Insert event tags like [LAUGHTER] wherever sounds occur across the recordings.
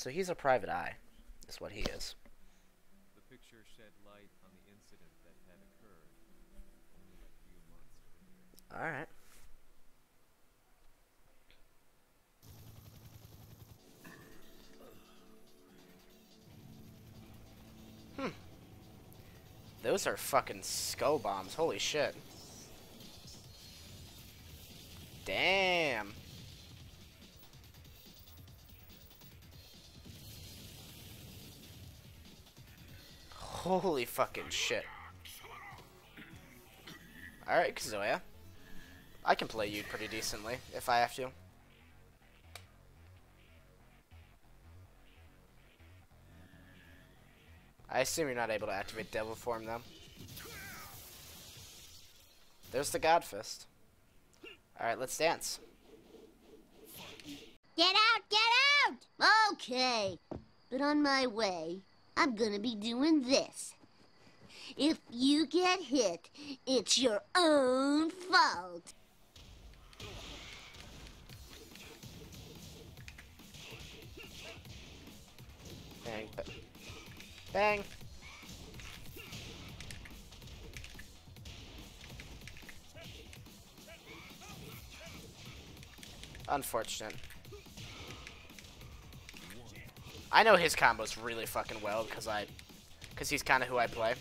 So he's a private eye, is what he is. The picture shed light on the incident that had occurred only a few months earlier. Alright. Hmm. Those are fucking skull bombs. Holy shit. Damn. Holy fucking shit. Alright, Kazuya. I can play you pretty decently, if I have to. I assume you're not able to activate Devil Form, though. There's the God Fist. Alright, let's dance. Get out, get out! Okay, but on my way, I'm gonna be doing this. If you get hit, it's your own fault. Bang, ba- bang. Unfortunate. I know his combos really fucking well because I, because he's kind of who I play.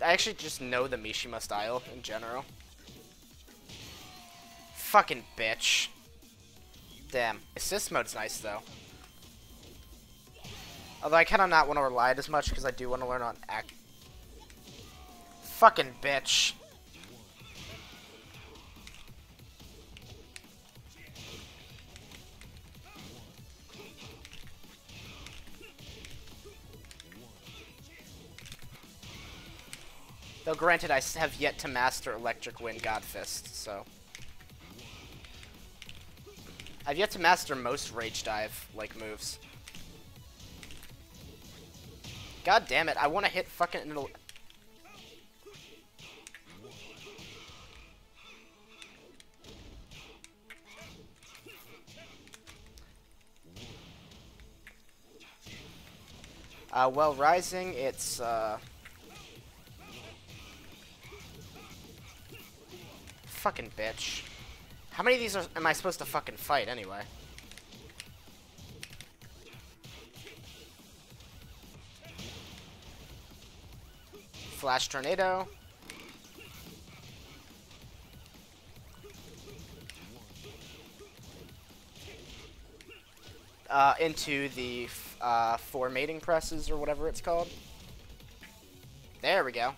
I actually just know the Mishima style in general. Fucking bitch. Damn. Assist mode's nice though. Although I kind of not want to rely it as much because I do want to learn on act. Fucking bitch. Though granted, I have yet to master Electric Wind God Fist, so. I've yet to master most Rage Drive, like, moves. God damn it, I want to hit fucking... Uh, well, Rising, it's, uh... Fucking bitch. How many of these are, am I supposed to fucking fight, anyway? Flash Tornado. Uh, into the uh, four mating presses or whatever it's called. There we go.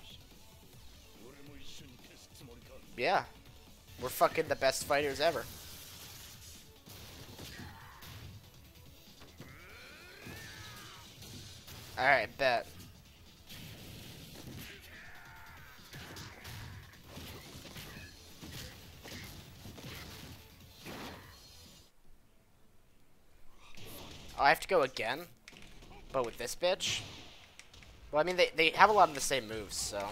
Yeah. We're fucking the best fighters ever. Alright, bet. Oh, I have to go again? But with this bitch? Well, I mean, they, they have a lot of the same moves, so...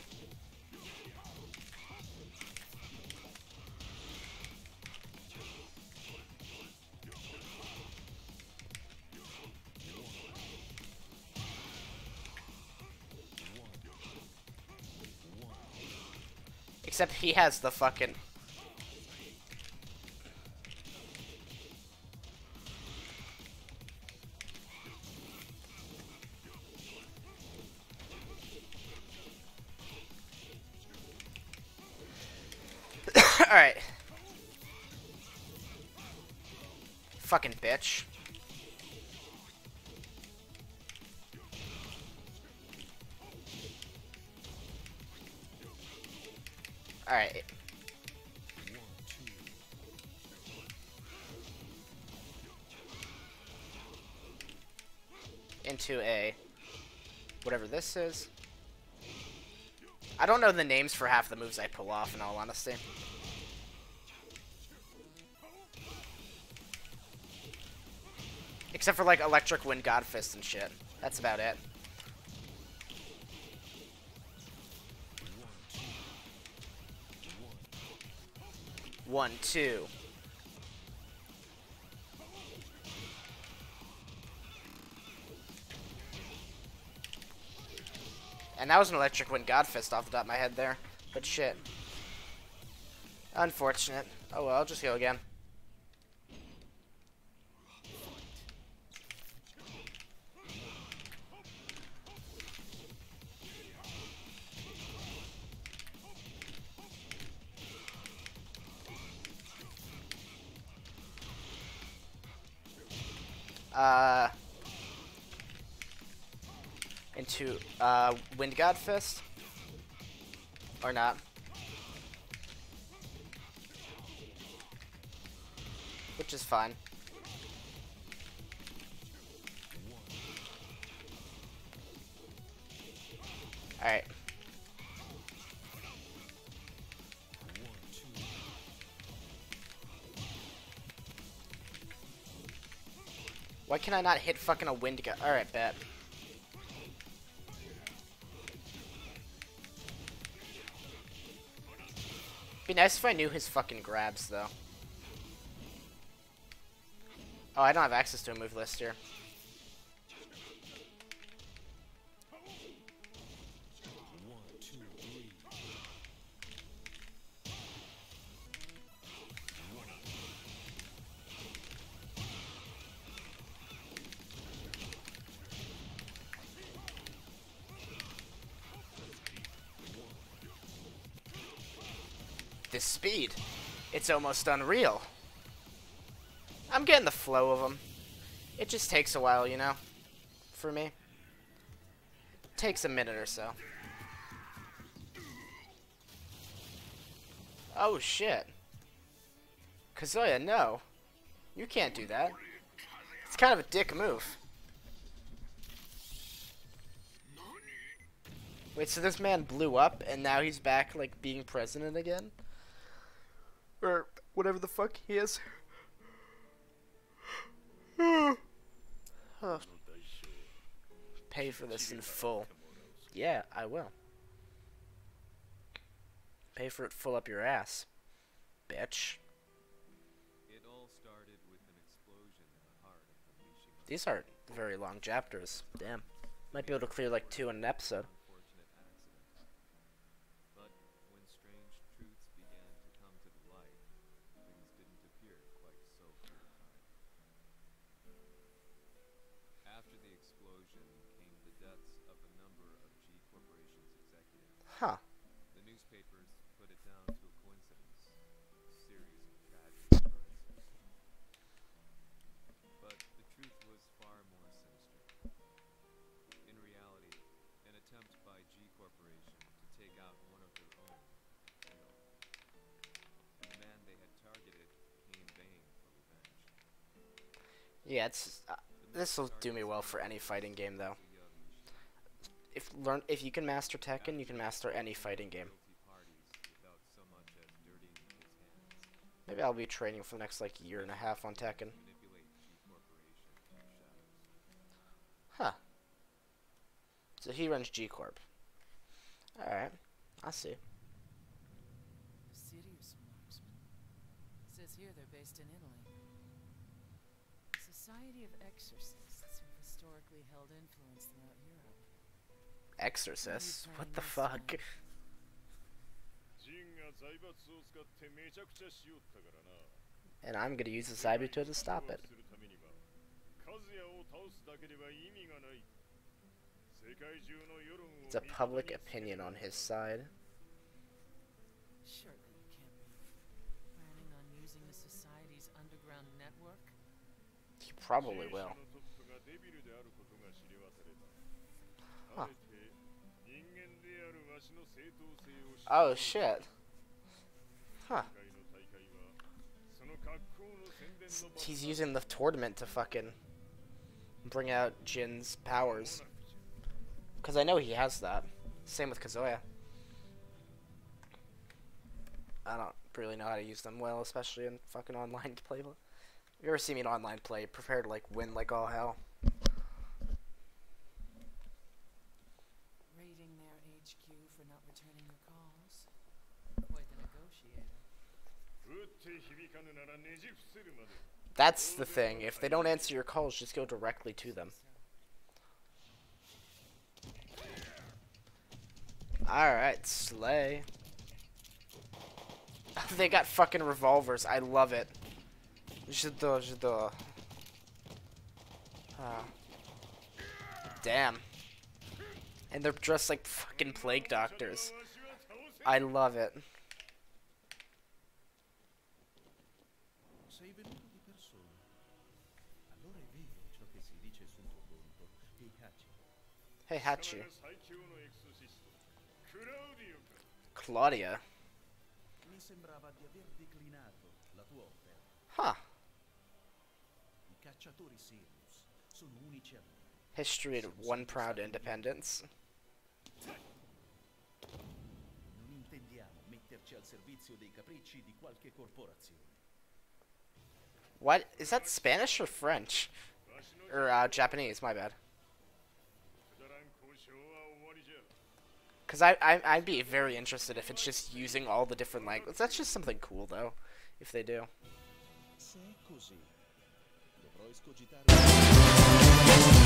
Except he has the fucking... [COUGHS] Alright. Fucking bitch. Into a whatever this is. I don't know the names for half the moves I pull off in all honesty. Except for like Electric Wind God Fist and shit. That's about it. One, two. That was an electric wind godfist off the top of my head there. But shit. Unfortunate. Oh well, I'll just go again. Uh, into uh, Wind God Fist? Or not? Which is fine. Alright. Why can I not hit fucking a wind gun? Alright, bet. Nice if I knew his fucking grabs, though. Oh, I don't have access to a move list here. This speed. It's almost unreal. I'm getting the flow of them. It just takes a while, you know? For me. takes a minute or so. Oh, shit. Kazuya, no. You can't do that. It's kind of a dick move. Wait, so this man blew up and now he's back, like, being president again? Or whatever the fuck he is. huh. Pay for this in full. Yeah, I will. Pay for it full up your ass, bitch. It all started with an explosion in the heart of the Mishima These aren't very long chapters. Damn. Might be able to clear like two in an episode. Explosion came the deaths of a number of G Corporation's executives. Huh. The newspapers put it down to a coincidence, a series of tragic occurrences. But the truth was far more sinister. In reality, an attempt by G Corporation to take out one of their own failed. And the man they had targeted came baying for revenge. Yeah, it's. Uh, this will do me well for any fighting game, though. If learn, if you can master Tekken, you can master any fighting game. Maybe I'll be training for the next like year and a half on Tekken. The. Huh. So he runs G Corp. Alright. I see. Sirius marksman. Says here they're based in Italy Society of Exorcists who've historically held influence throughout Europe. Exorcist? What the fuck? ジンが財閥を使ってめちゃくちゃしよったからな And I'm gonna use the Saibito to stop it. するためにはカズヤを倒すだけでは意味がない世界中の世論を It's a public opinion on his side. Surely you can't be planning on using the Society's underground network? probably will. Huh. Oh shit. Huh. He's using the tournament to fucking bring out Jin's powers. Because I know he has that. Same with Kazuya. I don't really know how to use them well, especially in fucking online [LAUGHS] play you ever see me in online play, prepare to like win like all hell. Raiding their HQ for not returning your calls. Quite the negotiator. That's the thing. If they don't answer your calls, just go directly to them. Alright, slay. [LAUGHS] they got fucking revolvers. I love it. J'adore, j'adore. Ah. Damn. And they're dressed like fucking plague doctors. I love it. Hey, Hachi. Claudio. Huh. History of one proud independence. What? Is that Spanish or French? Or uh, Japanese, my bad. Because I, I, would be very interested if it's just using all the different languages. That's just something cool, though, if they do. Nós cogitaremos.